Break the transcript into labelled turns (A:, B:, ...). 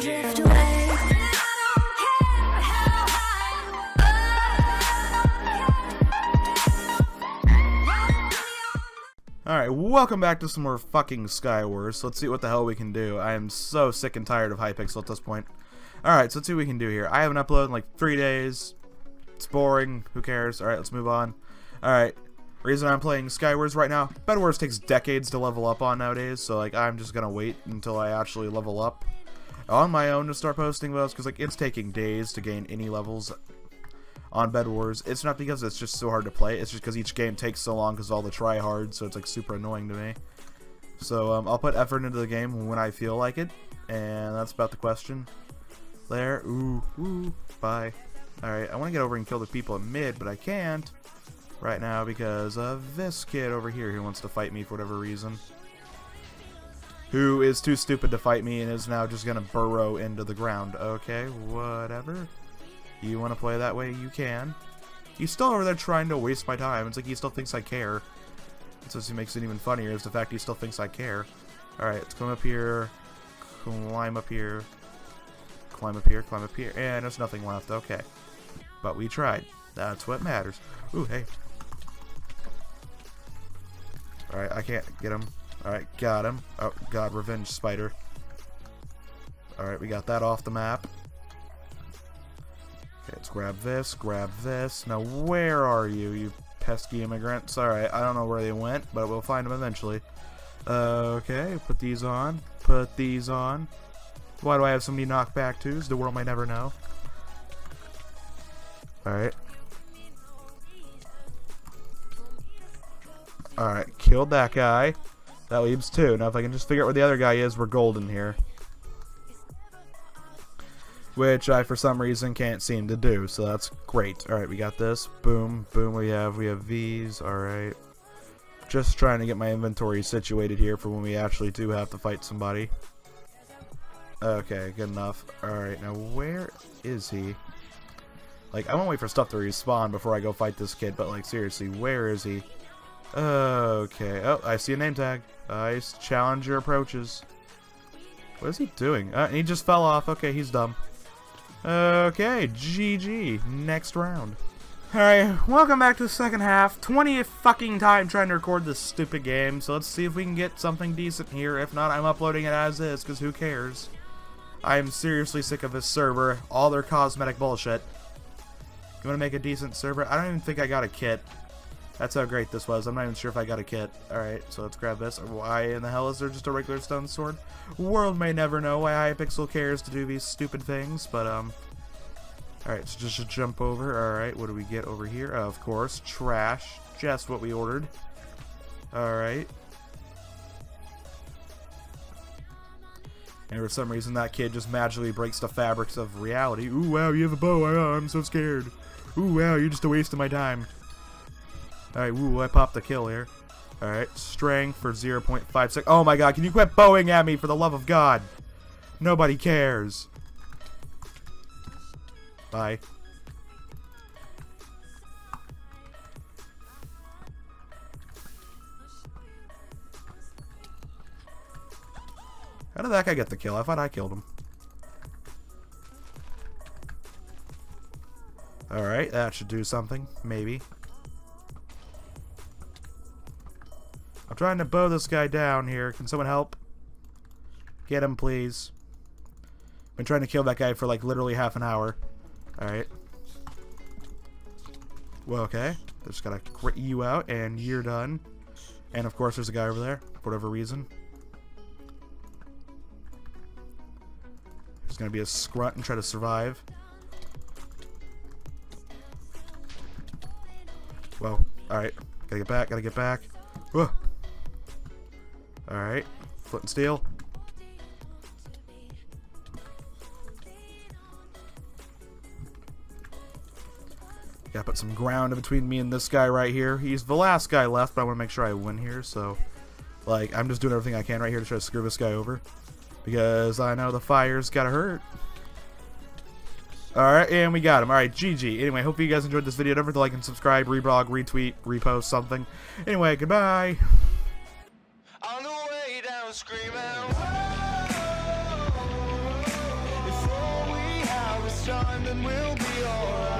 A: drift away.
B: Alright, welcome back to some more fucking Skywars. Let's see what the hell we can do. I am so sick and tired of Hypixel at this point. Alright, so let's see what we can do here. I haven't uploaded in like three days. It's boring. Who cares? Alright, let's move on. Alright, reason I'm playing Skywars right now, Bed Wars takes decades to level up on nowadays, so like I'm just gonna wait until I actually level up on my own to start posting those, because like it's taking days to gain any levels on Bed Wars. It's not because it's just so hard to play. It's just because each game takes so long because all the try hard, so it's like super annoying to me. So um, I'll put effort into the game when I feel like it, and that's about the question. There, ooh, ooh, bye. Alright, I want to get over and kill the people in mid, but I can't right now because of this kid over here who wants to fight me for whatever reason. Who is too stupid to fight me and is now just to burrow into the ground. Okay, whatever. You want to play that way, you can. He's still over there trying to waste my time. It's like he still thinks I care. That's what makes it even funnier, is the fact he still thinks I care. Alright, let's come up here, climb up here, climb up here, climb up here, and there's nothing left. Okay. But we tried. That's what matters. Ooh, hey. Alright, I can't get him. Alright, got him. Oh, God, revenge spider. Alright, we got that off the map. Okay, let's grab this, grab this. Now, where are you, you pesky immigrants? Alright, I don't know where they went, but we'll find them eventually. Okay, put these on. Put these on. Why do I have so many knockback twos? The world might never know. Alright. Alright, killed that guy. That leaves two. Now if I can just figure out where the other guy is, we're golden here which I for some reason can't seem to do, so that's great. Alright, we got this. Boom, boom, we have we have these, alright. Just trying to get my inventory situated here for when we actually do have to fight somebody. Okay, good enough. Alright, now where is he? Like, I won't wait for stuff to respawn before I go fight this kid, but like, seriously, where is he? Okay, oh, I see a name tag. Ice Challenger approaches. What is he doing? Uh, he just fell off. Okay, he's dumb. Okay, GG. Next round. Alright, welcome back to the second half. 20th fucking time trying to record this stupid game, so let's see if we can get something decent here. If not, I'm uploading it as is, because who cares? I am seriously sick of this server, all their cosmetic bullshit. You want to make a decent server? I don't even think I got a kit. That's how great this was. I'm not even sure if I got a kit. Alright, so let's grab this. Why in the hell is there just a regular stone sword? World may never know why Hypixel cares to do these stupid things, but, um... Alright, so just jump over. Alright, what do we get over here? of course, trash. Just what we ordered. Alright. And for some reason, that kid just magically breaks the fabrics of reality. Ooh, wow, you have a bow. I'm so scared. Ooh, wow, you're just a waste of my time. Alright, woo, I popped a kill here. Alright, strength for 0.56. Oh my god, can you quit bowing at me for the love of God? Nobody cares. Bye. How did that guy get the kill? I thought I killed him. Alright, that should do something. Maybe. Trying to bow this guy down here. Can someone help? Get him, please. Been trying to kill that guy for like literally half an hour. Alright. Well, okay. Just gotta crit you out, and you're done. And of course, there's a guy over there, for whatever reason. He's gonna be a scrunt and try to survive. Well, alright. Gotta get back, gotta get back. Whoa. Alright. Foot and steel. Gotta put some ground in between me and this guy right here. He's the last guy left, but I want to make sure I win here, so... Like, I'm just doing everything I can right here to try to screw this guy over. Because I know the fire's gotta hurt. Alright, and we got him. Alright, GG. Anyway, hope you guys enjoyed this video. Don't forget to like and subscribe, reblog, retweet, repost, something. Anyway, goodbye around screaming. Whoa,
A: if we have is time, then we'll be alright.